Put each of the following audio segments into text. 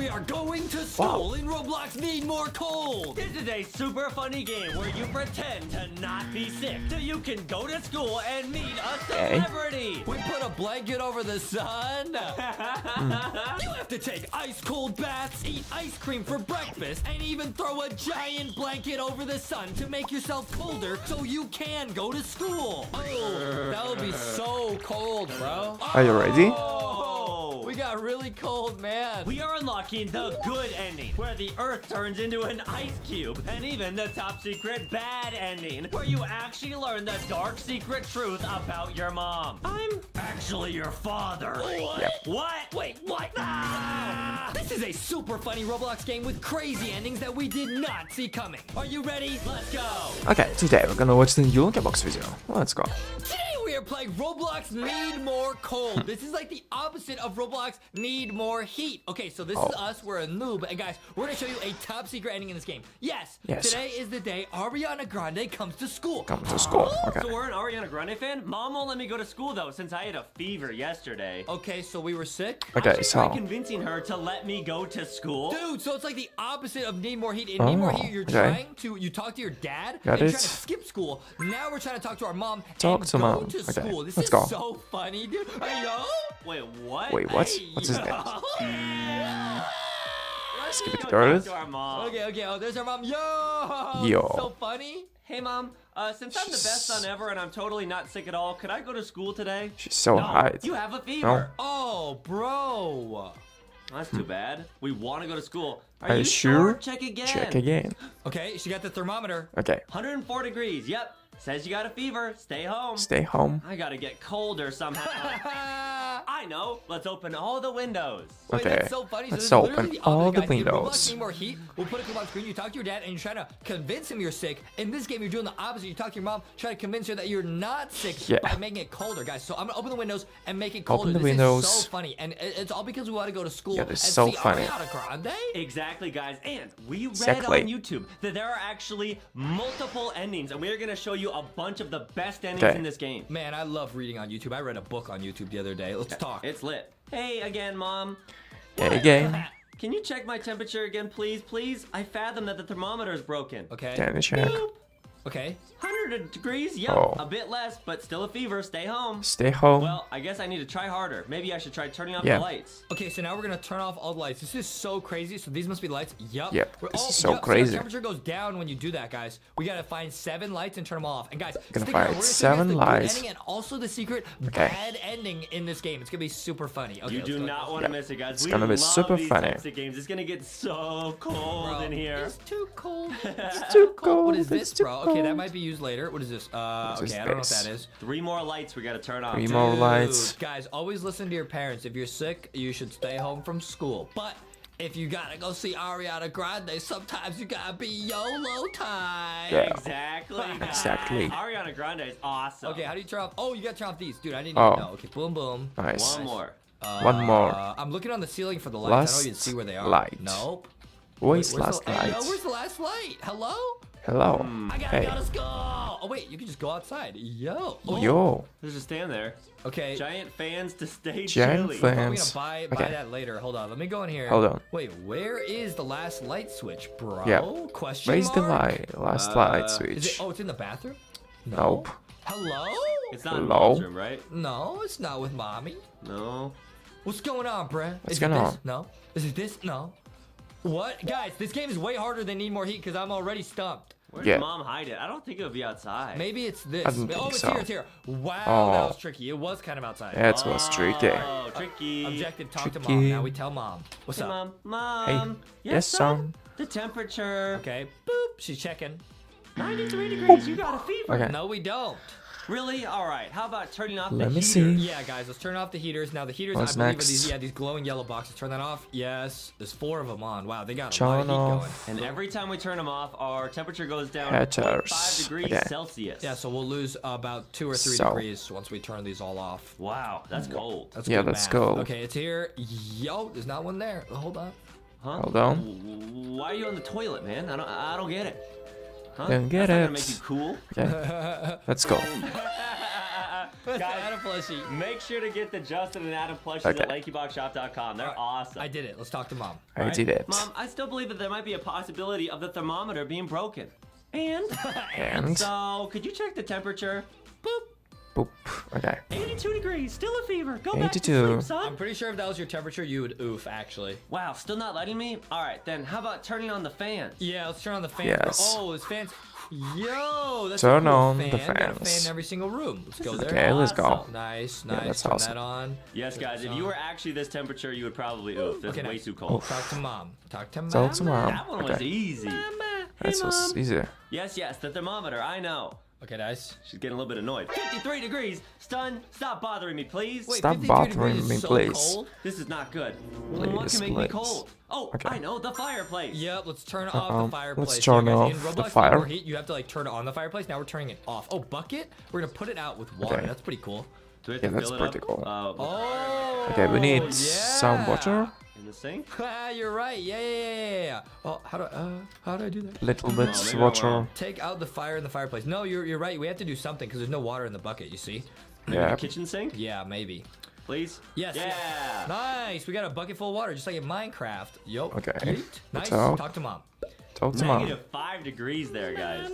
we are going to school in Roblox Need More Cold. This is a super funny game where you pretend to not be sick so you can go to school and meet a Okay. celebrity. We put a blanket over the sun. you have to take ice cold baths, eat ice cream for breakfast, and even throw a giant blanket over the sun to make yourself colder so you can go to school. Oh, that would be so cold, bro. Are you ready? Oh. We got really cold, man. We are unlocking the good ending, where the Earth turns into an ice cube, and even the top secret bad ending, where you actually learn the dark secret truth about your mom. I'm actually your father. What? Yep. What? Wait, what? Ah! This is a super funny Roblox game with crazy endings that we did not see coming. Are you ready? Let's go. Okay, today we're gonna watch the new LankyBox video. Let's go. Today we are playing Roblox Need More Cold. This is like the opposite of Roblox Need More Heat. Okay, so this is Oh. us. We're a noob. And guys, we're going to show you a top secret ending in this game. Yes, Yes. today is the day Ariana Grande comes to school. Come to school. Oh. Okay. So we're an Ariana Grande fan. Mom won't let me go to school though, since I had a fever yesterday. Okay, so we were sick. Okay, I should try so convincing her to let me go to school. Dude, so it's like the opposite of Need More Heat. In Need More Oh, Heat, you're okay. trying to, you talk to your dad, Got and you're it. trying to skip school. Now we're trying to talk to our mom Talk to mom. To Okay, school. This let's is go. so funny, dude. Hey, yo. Wait, what? wait, what? Hey, What's his yo. name? Let's Skip it, go girls. talk to our mom. Okay, okay. Oh, there's our mom. Yo. Yo. So funny. Hey, mom. Uh, since I'm the best son ever and I'm totally not sick at all, could I go to school today? She's so no, hot. you have a fever. Oh, bro. That's too bad. We want to go to school. Are, Are you sure? Check again. Check again. Okay, she got the thermometer. Okay, 104 degrees. Yep. Says you got a fever. Stay home. stay home. I gotta get colder somehow. I know. Let's open all the windows. Wait, Okay, that's so funny. let's so open literally the all the guys. In Roblox, windows. Need more heat. We'll put a clip on screen. You talk to your dad and you're trying to convince him you're sick. In this game, you're doing the opposite. You talk to your mom, try to convince her that you're not sick Yeah. by making it colder, guys. So I'm gonna open the windows and make it colder. Open the this windows. is so funny, and it's all because we want to go to school Yeah, and this so see funny. Grande. Exactly, guys. And we read Exactly. on YouTube that there are actually multiple endings, and we are gonna show you a bunch of the best endings Okay. in this game. Man, I love reading on YouTube. I read a book on YouTube the other day. Let's talk. It's lit. Hey again, mom. Hey again. Can you check my temperature again, please? Please? I fathom that the thermometer is broken. Okay. Can you check? Okay. 100 degrees? Yep. Oh. A bit less, but still a fever. Stay home. Stay home. Well, I guess I need to try harder. Maybe I should try turning off Yeah. the lights. Okay, so now we're gonna turn off all the lights. This is so crazy. So these must be lights. Yup. Yep, We're- this oh, is so yup, crazy. the temperature goes down when you do that, guys. We gotta find seven lights and turn them off. And guys, Gonna stick find around. We're gonna show you guys seven the lights. ending and also the secret Okay. bad ending in this game. It's gonna be super funny. Okay, You do not want to Yeah. miss it, guys. It's we gonna be love super these funny. types of games. It's gonna get so cold Bro, in here. It's too cold. It's too cold, is it's this, bro? Okay, that might be used later. What is this? Uh, What is okay, I don't know what that is. Three more lights we gotta turn off. Three more lights. Guys, always listen to your parents. If you're sick, you should stay home from school. But if you gotta go see Ariana Grande, sometimes you gotta be YOLO time. Yeah. Exactly. guys. Exactly. Ariana Grande is awesome. Okay, how do you turn off? Oh, you gotta turn off these, dude. I didn't Oh. even know. Okay, boom, boom. Nice. One more. One more. Uh, I'm looking on the ceiling for the lights. I don't even Last see where they are. light. Nope. Where's Where's last the, hey, light? yo, where's the last light? Hello? Hello. I gotta Hey. go to school. Oh wait, you can just go outside. Yo. Oh, Yo. Let's just stand there. Okay. Giant fans to stay Giant chilly. fan. I'm gonna Fans. buy buy Okay. that later. Hold on, let me go in here. Hold on. Wait, where is the last light switch, bro? Yeah. Question Where's the light? Last Uh, light Is it? switch. Oh, it's in the bathroom. No. Nope. Hello? It's not in Hello? the room, right? No, it's not with mommy. No. What's going on, bruh? What's is going it this? on? No. Is it this? No. What? Guys, this game is way harder than Need More Heat because I'm already stumped. Where Yeah. did mom hide it? I don't think it'll be outside. Maybe it's this. I don't oh, think it's so. here, it's here. Wow, that Oh. was tricky. It was kind of outside. That was tricky. Oh, tricky. Objective, talk to mom. Now we tell mom. What's Hey, up? mom. Mom. yes, son. The temperature. Okay. Boop. She's checking. 93 degrees. You got a fever. Okay. No, we don't. Really? All right. How about turning off the Let me heater? see. Yeah, guys, let's turn off the heaters. Now the heaters, What's I believe, next? are these yeah these glowing yellow boxes. Turn that off. Yes, there's four of them on. Wow, they got a Turn lot of heat off. going. And every time we turn them off, our temperature goes down Heaters. 0.5 degrees Okay. Celsius. Yeah, so we'll lose about two or three So. degrees once we turn these all off. Wow, that's cold. That's Yeah, good let's math. go. Okay, it's here. Yo, there's not one there. Hold on. Huh? Hold on. Why are you on the toilet, man? I don't. I don't get it. Huh? Don't get That's it. make you cool. Okay. Let's go. Guys, Adam plushie. Make sure to get the Justin and Adam plushies Okay. at LankyBoxShop.com. They're Alright, awesome. I did it. Let's talk to mom. I Alright? did it. Mom, I still believe that there might be a possibility of the thermometer being broken. And And so, could you check the temperature? Boop. Boop. Okay. 82 degrees, still a fever. Go back to 82. sleep, I'm pretty sure if that was your temperature, you would oof, actually. Wow, still not letting me? All right, then how about turning on the fans? Yeah, let's turn on the fan. Yes. Oh, this fan's. Yo, that's Turn a cool on fan. the We got a fan fans. in every single room. Let's go there. Okay, let's go. Awesome. Nice, Yeah, nice. that's Turn awesome. that on. Yes, guys, if you were actually this temperature, you would probably oof. It's Okay, way nice. too cold. Talk to mom. Talk to mom. Talk to mom. That one was easy. Mama. That's hey, was mom. easy. Yes, yes, the thermometer, I know. Okay, nice. She's getting a little bit annoyed. 53 degrees. Stun, stop bothering me, please. Wait, Stop bothering me, so please. Cold? This is not good. what Please, can make me please. cold? Oh, Okay. I know, the fireplace. Yep, let's turn off Um, the fireplace. let's Yeah, turn guys, off in the Roblox, fire. for Heat, you have to like turn on the fireplace. Now we're turning it off. Oh, bucket? We're gonna put it out with water. Okay. That's pretty cool. Do we have Yeah, to that's fill it pretty up, cool. Uh, Oh. Okay, we need yeah. some water. In the sink? Ah, You're right. Yeah, yeah, yeah, yeah, yeah. Oh, how do I, uh, how do I do that? Little Oh, bit maybe I'm water. Take out the fire in the fireplace. No, you're you're right. We have to do something because there's no water in the bucket. You see? Yeah. Kitchen sink, Yeah, maybe. please? Yes. Yeah. Nice. We got a bucket full of water, just like in Minecraft. Yo. Okay. Yeet. Nice. So- Talk to mom. Talk to mom. Negative five degrees there, guys.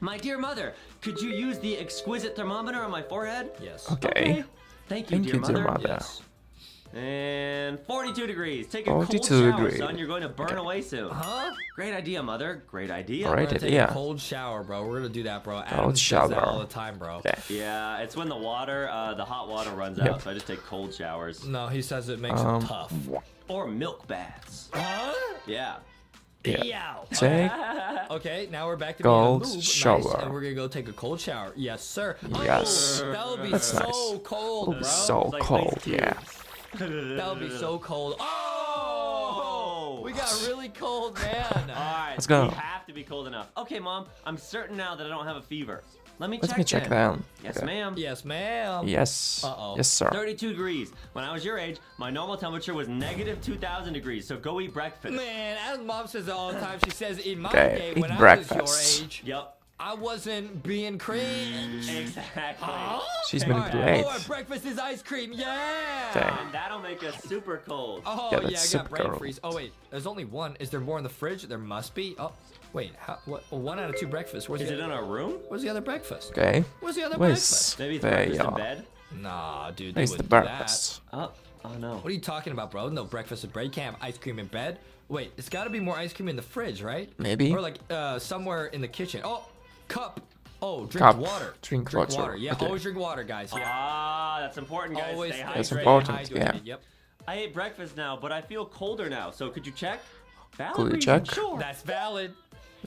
My dear mother, could you use the exquisite thermometer on my forehead? Yes. Okay. Thank you, Thank dear you, dear mother. mother. Yes. And 42 degrees. Take a 42 cold shower, degree. son. You're going to burn Okay. away soon. Huh? Great idea, mother. Great idea. Alright. We're gonna take idea. a cold shower, bro. We're gonna do that, bro. Adam does shower. that all the time, bro. Okay. Yeah, it's when the water, uh, the hot water runs Yep. out, so I just take cold showers. No, he says it makes Um, it tough. Or milk baths. Huh? Yeah. Yeah. Yow. Take Okay, now we're back to Cold being a moob. shower. Nice, and we're gonna go take a cold shower. Yes, sir. Yes. Oh, that would be That's so nice. cold, It'll be bro. so like cold, yeah. cubes. That would be so cold. Oh! Oh! We got really cold, man. Alright, Let's go. we have to be cold enough. Okay, mom, I'm certain now that I don't have a fever. Let me Let check me check then. then. Yes, Okay. ma'am. yes, ma'am. Yes. Uh-oh. Yes, sir. 32 degrees. When I was your age, my normal temperature was negative 2,000 degrees, so go eat breakfast. Man, as mom says all the time, she says in my Okay, day eat when I was breakfast. your age, Yep, I wasn't being cringe. exactly. She's All been right. great. Oh, our breakfast is ice cream. Yeah. Okay. And that'll make us super cold. Oh Yeah, yeah, that's I got brain cold. freeze. Oh wait, there's only one. Is there more in the fridge? There must be. Oh, wait. How, what? One out of two breakfast. Where's Is the it in our room? Where's the other breakfast? Okay. Where's the other Where's breakfast? Maybe it's breakfast in bed? Nah, dude. They Where's the wouldn't that. breakfast? Oh, oh no. What are you talking about, bro? No breakfast in bed. You ice cream in bed. Wait, it's got to be more ice cream in the fridge, right? Maybe. Or like uh, somewhere in the kitchen. Oh, cup. Oh, drink Cup. water. Drink water. Yeah, Okay. always drink water, guys. Yeah. Ah, that's important, guys. always Stay stay. That's important, hydrated. yeah. Yep. I ate breakfast now, but I feel colder now. So could you check? Valid Could you check? Sure. That's valid.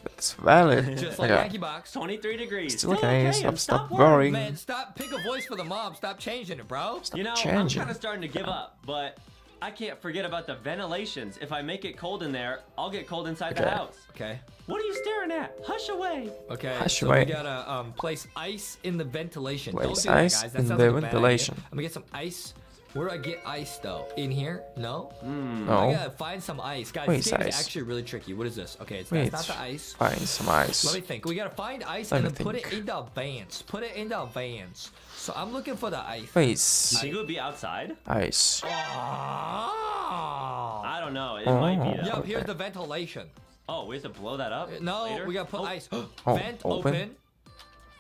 That's valid. Just like okay. Lanky Box. 23 degrees. Still okay, I'm stop- stop worrying. worrying. Man, stop. Pick a voice for the mom. Stop changing it, bro. You know, I'm kind of starting to give up, but I can't forget about the ventilations. If I make it cold in there, I'll get cold inside the house. Okay. What are you staring at? Hush away. Okay. Hush so away. we gotta um, place ice in the ventilation. Don't Place that, ice guys. That in the like ventilation. I'm gonna get some ice. Where do I get ice though? In here? No. I No. gotta find some ice, guys. Where's this game ice? is actually really tricky. What is this? Okay, it's, Wait. that's not the ice. Find some ice. Let me think. We gotta find ice Let and me then put it in the vans. Put it in the vans. So I'm looking for the ice. You Face. think it would be outside? Ice. Ah. I don't know. It might be. Oh. Though. Okay. here's the ventilation. Oh, we have to blow that up? No, later? we gotta put Oh, ice. Oh, Vent open. open.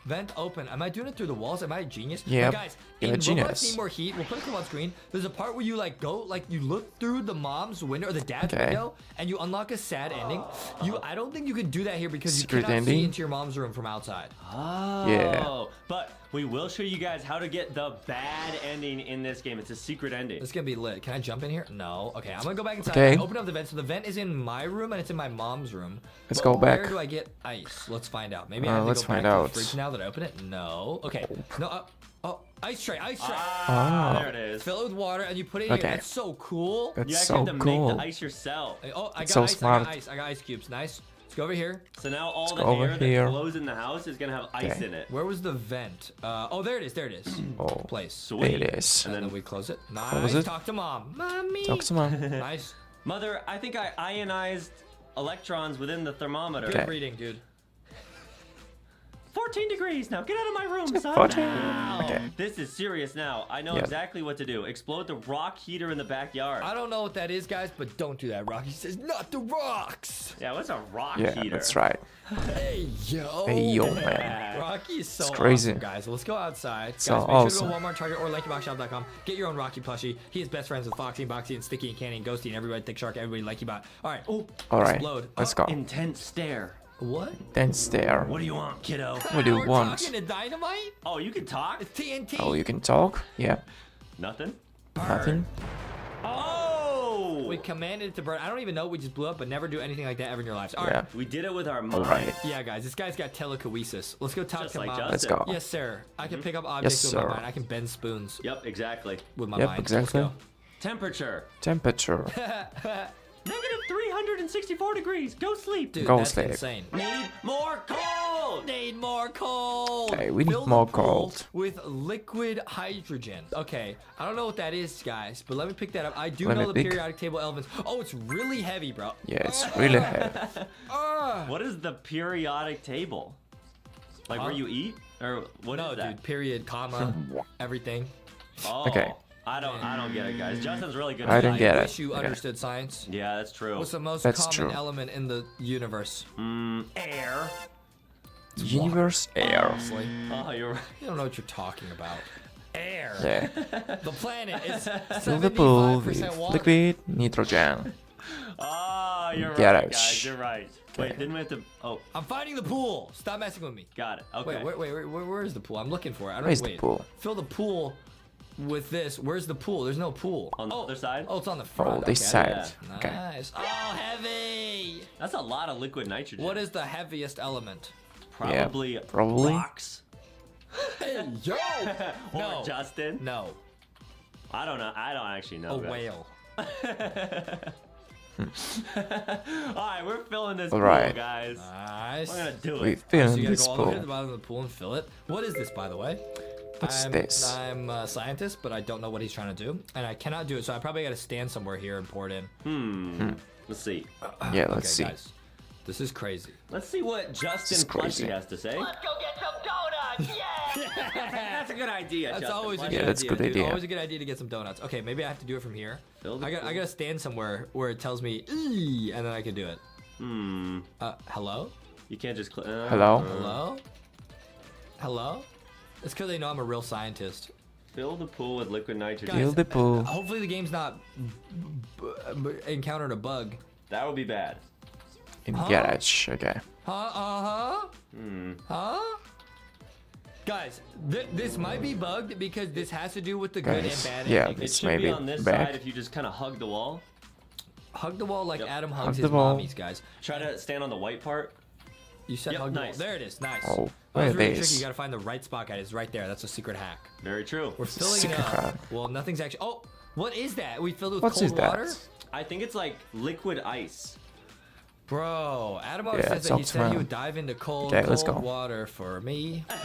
Vent open. Am I doing it through the walls? Am I a genius? Yeah. Guys, you're in a Roblox. Need More Heat, we'll put a clip on screen. There's a part where you like go, like you look through the mom's window or the dad's Okay. window, and you unlock a sad ending. You, I don't think you can do that here because Secret you cannot see ending? into your mom's room from outside. Oh. Yeah. But we will show you guys how to get the bad ending in this game. It's a secret ending. It's gonna be lit. Can I jump in here? No. Okay, I'm gonna go back inside. Okay. I open up the vent. So the vent is in my room and it's in my mom's room. Let's But go back. Where do I get ice? Let's find out. Maybe I Uh, have to let's go find back out. to the fridge now that I open it. No. Okay. No. Uh, oh, ice tray. Ice tray. Ah, Oh. there it is. Fill it with water and you put it in Okay. here. That's so cool. That's You actually so have to cool. make the ice yourself. Oh, I got That's so ice. I got ice. I got ice cubes. Nice. Let's go over here. So now all the go over air here. that blows in the house is gonna have ice Okay. in it. Where was the vent? Uh, oh, there it is. There it is. Oh. Place. Sweet. There it is. And then we close it. Nice. Close it. Talk to mom. Mommy. Talk to mom. Nice. Mother, I think I ionized electrons within the thermometer. Good reading, dude. 14 degrees. Now get out of my room, son. 14. Ow. Okay. This is serious now. I know Yeah. exactly what to do. Explode the rock heater in the backyard. I don't know what that is, guys, but don't do that. Rocky says, not the rocks. Yeah, what's a rock Yeah, heater? that's right. Hey, yo. Hey, yo, man. Rocky is so It's crazy. awesome, guys. Let's go outside. guys, So make sure awesome. to go to Walmart, Target, or LankyBoxShop.com. Get your own Rocky plushie. He is best friends with Foxy and Boxy and Sticky and Candy and Ghosty and everybody, Thick Shark, everybody, LankyBot. All right. Oh, All right, explode. let's Oh, go. Intense stare. What? Then stare. What do you want, kiddo? What do you We're want? talking to Dynamite? Oh, you can talk? It's TNT. Oh, you can talk? Yeah. Nothing? Nothing? Oh! We commanded it to burn. I don't even know. We just blew up, but never do anything like that ever in your lives. All right. Yeah. We did it with our mind. All right. Yeah, guys, this guy's got telekinesis. Let's go talk Just to like mom. Justin. Let's go. Yes, sir. I can mm-hmm. pick up objects with sir. my mind. I can bend spoons Yep, exactly. with my Yep, mind. exactly. Let's Temperature. Temperature. Negative 364 degrees. Go sleep. Dude, Go that's sleep. insane. Need more cold. Need more cold. Okay, we need Fill the more pool cold. With liquid hydrogen. Okay, I don't know what that is, guys, but let me pick that up. I do Let know the pick. periodic table elements. Oh, it's really heavy, bro. Yeah, it's really heavy. Ah. What is the periodic table? Like where you eat? Or what No, that? dude. Period, comma, everything. Oh, Okay. I don't I don't get it, guys. Justin's really good I at didn't get it. wish you Okay. understood science. Yeah, that's true. What's the most That's common true. element in the universe? Mm, air. Universe air. Honestly, Oh, you're right. you don't know what you're talking about. Air. Yeah. The planet is Fill the pool 75% with water. liquid nitrogen. Oh, you're Get right, out. guys. You're right. Wait, Okay. didn't we have to? Oh, I'm finding the pool. Stop messing with me. got it. Okay. Wait, wait, wait, wait where, where is the pool? I'm looking for it. I don't Where's the wait. pool? Fill the pool with this. Where's the pool? There's no pool. On the oh, other side? Oh, it's on the oh, front. Oh, this okay. side. Okay. Nice. Oh, heavy. That's a lot of liquid nitrogen. What is the heaviest element? probably probably. rocks? Hey, yo. Or no. Justin? No. I don't know. I don't actually know. A guys. whale. All right, we're filling this All pool, right. guys. Nice. We're gonna do We it. So fill you gotta this go all the way to the bottom of the pool and fill it. What is this, by the way? What's I'm, this? I'm a scientist, but I don't know what he's trying to do, and I cannot do it. So I probably got to stand somewhere here and pour it in. Hmm. Let's see. Yeah, let's see. guys, this is crazy. Let's see what Justin is crazy. Plushie has to say. Let's go get some donuts! Yeah! That's a good idea. That's Justin always a Plushie. good Yeah, that's a idea. good dude. idea. Always a good idea to get some donuts. Okay, maybe I have to do it from here. I got I got to stand somewhere where it tells me "Ee," and then I can do it. Hmm. Uh, hello, You can't just. Cl- uh, Hello? hello, hello. It's because they know I'm a real scientist. Fill the pool with liquid nitrogen. Guys, Fill the pool. Hopefully the game's not b- b- encountered a bug. That would be bad. In Huh? garage. Okay. Huh? Uh huh. Hmm. Huh? Guys, th- this might be bugged because this has to do with the good Guys, and bad. yeah, ending. It This should may be be on this back. side if you just kind of hug the wall. Hug the wall like Yep. Adam hugs the his mommies, guys. Try to stand on the white part. You said Yep, hug nice. There it is. Nice. Oh, Oh, where it's really it tricky. You gotta find the right spot, guys. It's right there. That's a secret hack. Very true. We're filling it up. hack. Well, nothing's actually. Oh, what is that? We filled it with What cold is that? I think it's like liquid ice. Bro, Adam Yeah, says that he up to said he would dive into cold, Okay, let's cold go. water for me.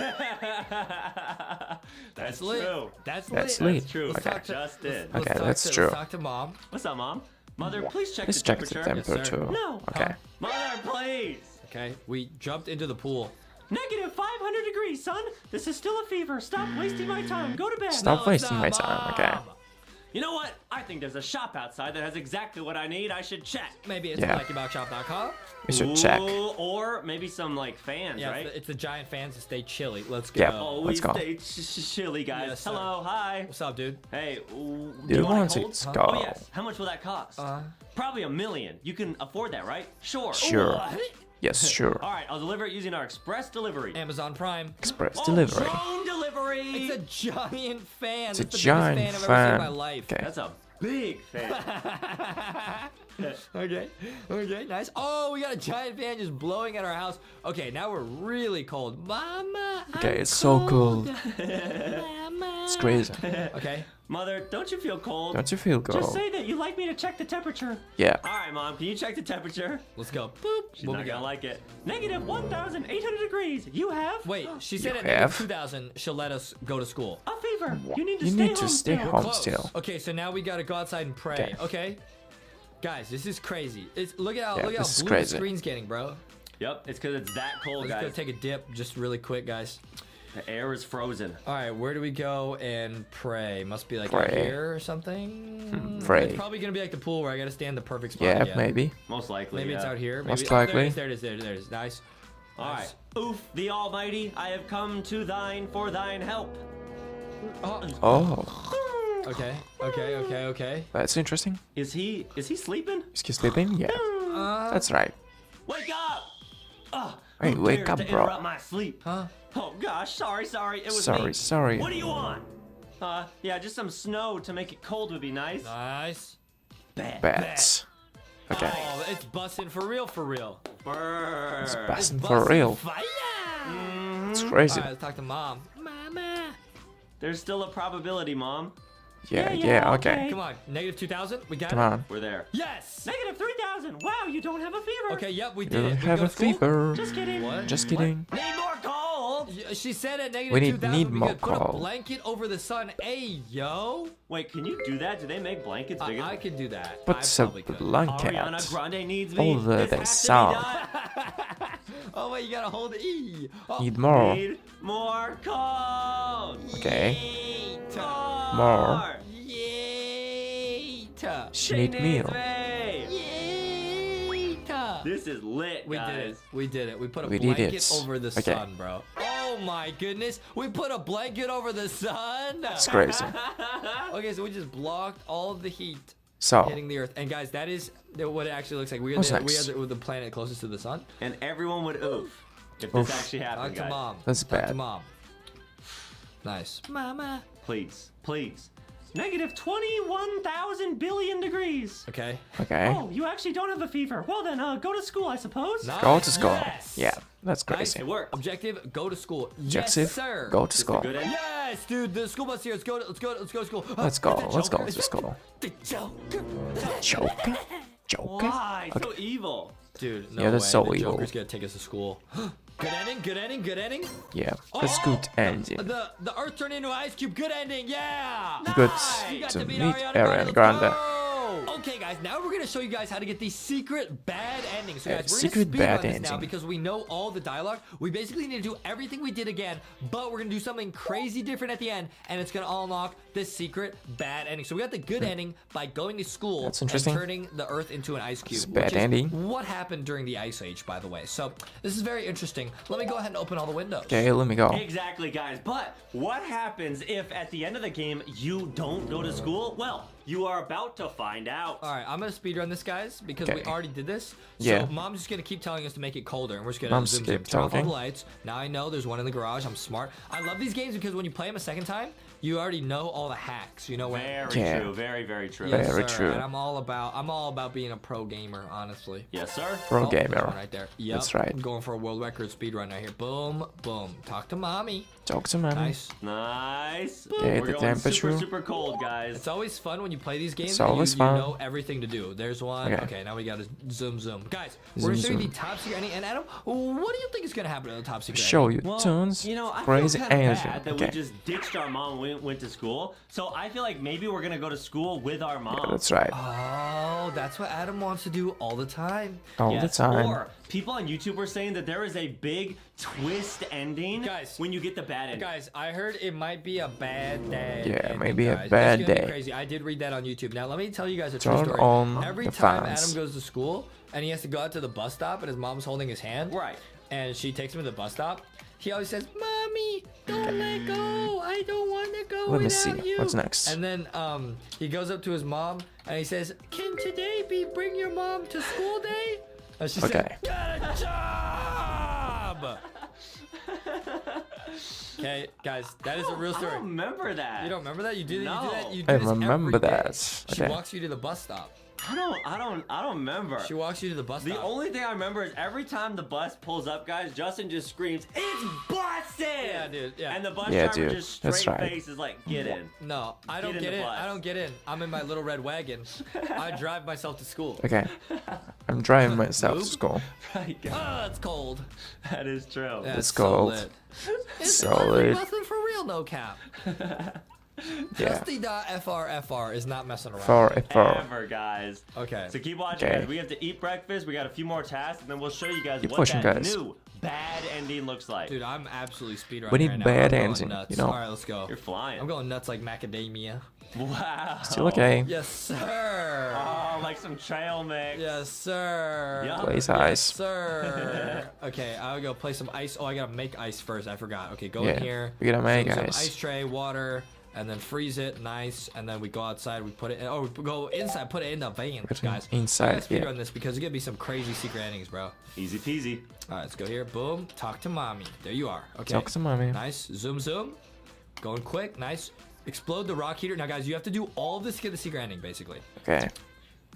That's lit. true. That's, That's lit. lit. That's true. Okay. talk to- Justin. Let's Okay, that's to, true. Let's talk to mom. What's up, mom? Mother, please check Let's the check the temperature. temperature. No. Okay. Mother, please. Okay, we jumped into the pool. Negative 500 degrees, son. This is still a fever. Stop wasting my time. Go to bed. Stop No, wasting my time. Okay. You know what? I think there's a shop outside that has exactly what I need. I should check. Maybe it's Yeah. LankyBoxShop.com. We should check. Or maybe some like fans, Yeah, right? it's, the, it's the giant fans to stay chilly. Let's go. Yeah. Always Let's go. stay ch- ch- chilly, guys. Yes, sir. Hello, hi. What's up, dude? Hey, ooh, Do you want want it it? cold? to Huh? go? Oh yes. How much will that cost? Uh, Probably a million. You can afford that, right? Sure. Sure. what? Yes, sure. All right, I'll deliver it using our express delivery. Amazon Prime. Express Oh, delivery. drone delivery. It's a giant fan. It's a It's the giant biggest fan I've ever seen in my fan. life. Okay. That's a big fan. Okay. Okay. Nice. Oh, we got a giant fan just blowing at our house. Okay, now we're really cold. Mama. Okay, I'm it's so cold. Mama. It's crazy. Okay. Mother, don't you feel cold? Don't you feel cold? Just say that you'd like me to check the temperature. Yeah. All right, mom. Can you check the temperature? Let's go. Boop. She's What not we gonna like it. Negative 1,800 degrees. You have Wait, she said You at 2000 she'll let us go to school. a fever. You need to You stay need to stay still. home still. Okay, so now we gotta go outside and pray. Okay. Okay. Guys, this is crazy. It's look at how Yeah, look at how blue the screen's getting, bro. Yep, it's because it's that cold, Let's go guys. take a dip just really quick, guys. the air is frozen. All right, where do we go and pray? Must be like Pray. here or something. Hmm, pray. It's probably gonna be like the pool where I gotta stand the perfect spot. Yeah, again. maybe. Most likely. Maybe it's out here. Maybe, Most oh, likely. There it is. There it is. There it is. Nice. All Nice. right. Oof, the Almighty, I have come to thine for thine help. Oh, Oh, okay. Okay. Okay. Okay. that's interesting. Is he? Is he sleeping? Is he sleeping? Yeah, Uh, that's right. Wake up! Ugh, Hey, wake up, bro. My sleep. huh? Oh gosh, sorry, sorry. It was Sorry, me. sorry. What do you want? Uh, yeah, just some snow to make it cold would be nice. Nice. Bad. Bats. Okay. Oh, it's busting for real. For real. Brr. It's It's busting for real. Fire. It's crazy. right, let's talk to mom. Mama. There's still a probability, Mom. Yeah, yeah, yeah, okay. okay. Come on. Negative two thousand. We got Come it. on. We're there. Yes. Negative 3,000. Wow, you don't have a fever. Okay. Yep. We did it. don't have a school? fever. Just kidding. What? Just kidding. Need more cold. She said at negative We need- 2000 need more could put a blanket over the sun. Hey, yo. Wait, can you do that? Do they make blankets bigger? I, I could do that. But I it's a blanket. Ariana Grande needs me. Over This the has to be sun. Oh, wait, you gotta hold E. Oh, Need more. Need more cold. Okay. yeet. More. Yeet. She need meal. Yeet. This is lit, We guys. did it. We did it. We put a We blanket it. over the Okay. sun, bro. Oh my goodness. We put a blanket over the sun. It's crazy. Okay, so we just blocked all of the heat So, hitting the earth. And guys, that is what it actually looks like. We are What's the, we are the, the planet closest to the sun. And everyone would oof if Oof. this actually happened. Talk to guys. mom. That's Talk to bad. mom. Nice. Mama. Please, please. Negative 21,000 billion degrees. Okay. okay. Oh, you actually don't have a fever. Well then, uh, go to school, I suppose. Nice. Go to school. Yes. Yeah, that's crazy. It worked. Objective: Go to school. Objective, Yes, sir. go to This is a school. Yes, dude. The school bus here. Let's go. To, let's go. Let's go to school. Let's go, It's let's go Joker. to school. The Joker. Joker? Joker? Why? So evil. Dude, no Yeah, that's way. so the evil. Joker's gonna take us to school. good ending. Good ending. Good ending. Yeah, oh, that's Oh, good ending. The the Earth turned into an ice cube. Good ending. Yeah. Good You got to to meet Ariana Ariana Grande. Grande. Let's. Okay, guys, now we're gonna show you guys how to get the secret bad ending. So, Uh, guys, we're secret gonna speed bad run this now because we know all the dialogue. We basically need to do everything we did again, but we're gonna do something crazy different at the end, and it's gonna unlock this secret bad ending. So we got the good ending by going to school Hmm. That's interesting. and turning the Earth into an ice cube. It's bad which ending. What happened during the Ice Age, by the way? So this is very interesting. Let me go ahead and open all the windows. Okay, let me go. Exactly, guys. But what happens if at the end of the game you don't go to school? Well, you are about to find out. All right, I'm gonna speedrun this, guys, because we already did this. Yeah. So mom's just gonna keep telling us to make it colder, and we're just gonna Mom's zoom, keep zoom, turn off all talking. the lights. Now I know there's one in the garage. I'm smart. I love these games because when you play them a second time, you already know all the hacks. You know when. Very Yeah. true. Very, very true. Yes, Very sir. true. And I'm all about I'm all about being a pro gamer, honestly. Yes, sir. Pro Oh, gamer. one right there. Yep. That's right. I'm going for a world record speed run right here. Boom, boom. Talk to mommy. Talk to mommy. Nice. Nice. Okay, We're the temperature. Super, super cold, guys. It's always fun when you play these games. It's and you- always you, fun. know everything to do. There's one. Okay. Okay, now we gotta zoom, zoom. Guys, we're Zoom, gonna show you the top secret ending. And Adam, what do you think is gonna happen to the top secret? Show ending? you Well, tons you know, I crazy feel kind of energy. bad that Okay, we just ditched our mom when we went to school. So I feel like maybe we're gonna go to school with our mom. that's right. Oh, that's what Adam wants to do all the time. All the time. Or people on YouTube were saying that there is a big twist ending Guys. when you get the bad ending. Guys, I heard it might be a bad day. Yeah, ending, maybe a guys. bad it's gonna day. Be crazy. I did read that on YouTube. Now let me tell you guys a true Turn story. on Every the time fans. Adam goes to school and he has to go out to the bus stop and his mom's holding his hand. Right. And she takes him to the bus stop. He always says, "Mommy, don't let go. I don't want to go Let me see. you." What's next? And then um, he goes up to his mom and he says, "Can today be bring your mom to school day?" And she Okay. said, "Get a job." okay, guys, that is a real I story. don't remember that. You don't remember that? You did, you No. that? You I do this remember every day. that. She Okay. walks you to the bus stop. I don't. I don't. I don't remember. She walks you to the bus The stop. only thing I remember is every time the bus pulls up, guys, Justin just screams, "It's busted!" Yeah, dude, yeah. And the bus Yeah, driver dude, just straight that's right. face is like, "Get in." no, I don't in get the in. bus. I don't get in. I'm in my little red wagon. I drive myself to school. Okay. I'm driving myself to school. Right, guys. Ah, it's cold. That is true. That's It's so cold. lit. It's So nothing, lit. nothing for real, no cap. Yeah. Justy.frfr is not messing around. Forever. Ever, guys. Okay. So keep watching, Okay. guys. We have to eat breakfast. We got a few more tasks, and then we'll show you guys Keep what watching, that guys. new bad ending looks like. Dude, I'm absolutely speedrunning We need right now. bad I'm going ending, you know? All right, let's go. You're flying. I'm going nuts like macadamia. Wow. Still okay. Yes, sir. Oh, like some trail mix. Yes, sir. Yum. Place Yes, ice. sir. okay, I'll go play some ice. Oh, I gotta make ice first. I forgot. Okay, go Yeah, in here. we gotta make some- some ice. ice tray, water, and then freeze it. Nice. And then we go outside. We put it. In, oh, we go inside. Put it in the van, Put guys. inside, I gotta speed yeah. run this because there's gonna be some crazy secret endings, bro. Easy peasy. All right, let's go here. Boom. Talk to mommy. There you are. Okay. Talk to mommy. Nice. Zoom, zoom. Going quick. Nice. Explode the rock heater. Now, guys, you have to do all this to get the secret ending, basically. Okay.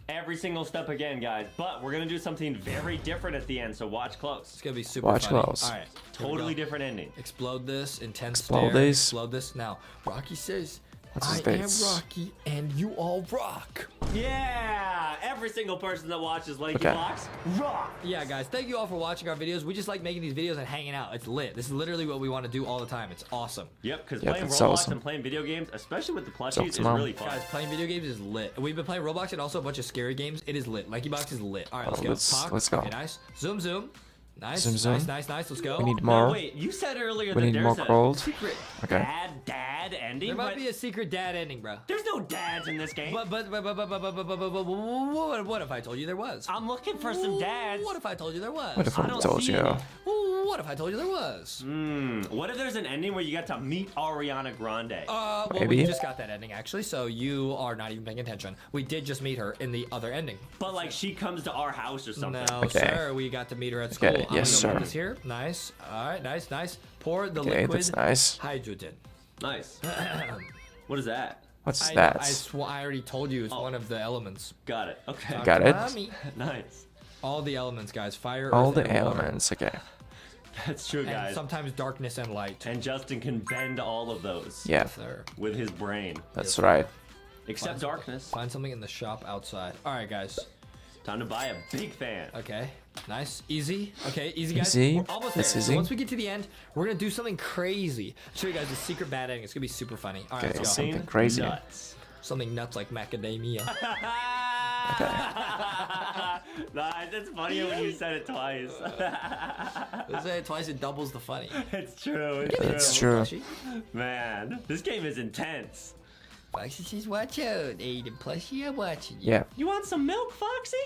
Every single step again, guys. But we're gonna do something very different at the end, so watch close. It's gonna be super Watch funny. close. All right. Totally different ending. Explode this. Intense Explode stare. this. Explode this. Now, Rocky says, What's I his am? Rocky and you all rock. Yeah! Every single person that watches Lanky Okay. Fox, rock! Yeah, guys, thank you all for watching our videos. We just like making these videos and hanging out. It's lit. This is literally what we want to do all the time. It's awesome. Yep, because Yep, playing Roblox awesome. and playing video games, especially with the Talk plushies, is really fun. Guys, playing video games is lit. We've been playing Roblox and also a bunch of scary games. It is lit. Lanky Box is lit. All right, let's Oh, go. let's- Talk. let's go. Okay, nice. Zoom, zoom. Nice, zoom, zoom. nice, nice, nice. Let's go. We need more. No, wait, you said earlier we that need there's more gold. secret okay. dad, dad ending. There might be a secret dad ending, bro. There's no dads in this game. But but but but but but but, but, but, what, what if I told you there was? I'm looking for some dads. What if I told you there was? What if I, I told you? What if I told you there was? Hmm. what if there's an ending where you get to meet Ariana Grande? Uh, well, Maybe. we just got that ending actually, so you are not even paying attention. We did just meet her in the other ending. But like, she comes to our house or something. No, okay. sir. We got to meet her at school. Okay. I'm yes, gonna put sir. this here. Nice. All right, nice, nice. Pour the Okay, liquid that's nice. hydrogen. Nice. what is that? What's I, that? I, sw- I already told you it's Oh. one of the elements. Got it. Okay. Talk Got it. nice. All the elements, guys. Fire. All earth, the and water. elements. Okay. That's true, guys. And guys. sometimes darkness and light. And Justin can bend all of those Yeah, Sir. with his brain, that's right. except darkness. Find something in the shop outside. All right, guys. Time to buy a big fan. Okay. Nice. Easy. Okay, easy, guys. Easy. We're almost there. That's So once we get to the end, we're gonna do something crazy. I'll show you guys the secret bad ending. It's gonna be super funny. All right, Okay, let's go. something crazy. Nuts. Something nuts like macadamia. nice. It's funny when you said it twice. Let's say it twice. It doubles the funny. it's true. It's It's true. true. Man, this game is intense. Foxy says, "Watch out, Aiden. Plus, I'm watching you." Yeah. You want some milk, Foxy?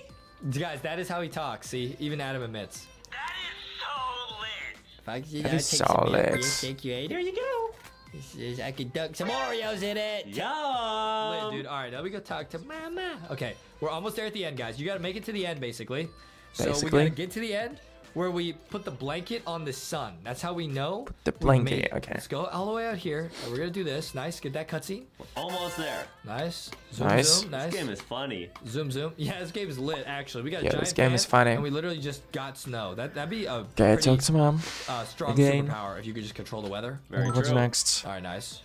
Guys, that is how he talks. See, even Adam admits. That is so lit. Foxy, That I'll is take some milk. solid. Yes, thank you, Aiden. There you go. He says, I can dunk some Oreos in it. Yum. Lit, dude. All right, now we go talk to Mama. Okay, we're almost there at the end, guys. You got to make it to the end, basically. basically. So we Basically. got to get to the end where we put the blanket on the sun. That's how we know. the we made blanket, okay. Let's go all the way out here. We're gonna do this. Nice. Get that cutscene. Almost there. Nice. Zoom, Nice. Zoom. Nice. This game is funny. Zoom, zoom. Yeah, this game is lit. Actually, we got Yeah, giant this game is funny. and we literally just got snow. That that'd be a Okay, pretty, talk to mom. uh, strong again. superpower if you could just control the weather. Very What's true. next? All right, nice.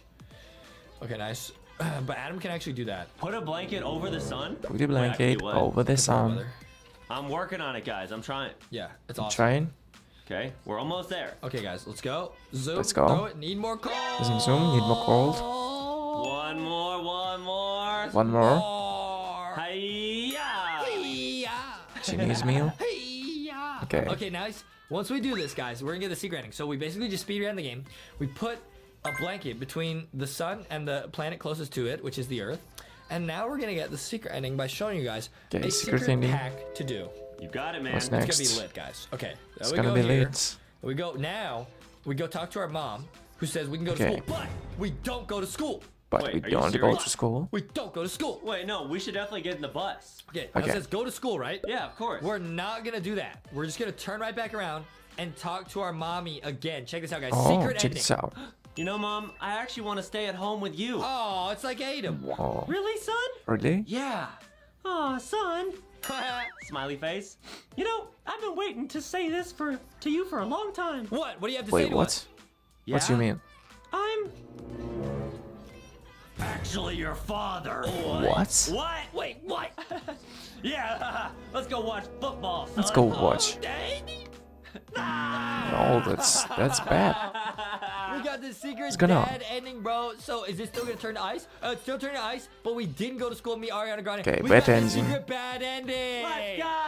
Okay, nice. but Adam can actually do that. Put a blanket over the sun. Put the Wait, I can blanket do over the sun. Weather. I'm working on it, guys. I'm trying. Yeah, it's awesome. Trying. Okay, we're almost there. Okay, guys, let's go. Zoom. Let's go. Throw it. Need more cold. Zoom, zoom. Need more cold. One more, one more. One more. More. Hiya! Hey-ya. Chinese meal. Hey-ya. Okay. Okay, nice. Once we do this, guys, we're gonna get the secret ending. So we basically just speed around the game. We put a blanket between the sun and the planet closest to it, which is the Earth. And now we're gonna get the secret ending by showing you guys Okay, a secret secret, ending. hack to do. You got it, man. What's It's next? gonna be lit, guys. Okay, there It's we gonna go be here. lit. We go now. We go talk to our mom, who says we can go Okay. to school, but we don't go to school. But Wait, we don't go to school. We don't go to school. Wait, no, we should definitely get in the bus. Okay, now it says go to school, right? Yeah, of course. We're not gonna do that. We're just gonna turn right back around and talk to our mommy again. Check this out, guys. Oh, Secret check ending. this out. You know, Mom, I actually want to stay at home with you. Oh, it's like Adam. Oh, Really, son? really? Yeah. Aw, son. Smiley face. You know, I've been waiting to say this for to you for a long time. what? What do you have to say Wait, to what? us? What do you mean? I'm actually your father. What? What? Wait, what? yeah, let's go watch football. Son. Let's go watch. Oh, Daddy? No, that's that's bad. We got got the secret gonna- dad ending, bro. So is it still gonna turn to ice? Uh, it's still turning to ice, but we didn't go to school with me, Ariana Grande. Okay, we bad got the ending. secret bad ending. Let's go!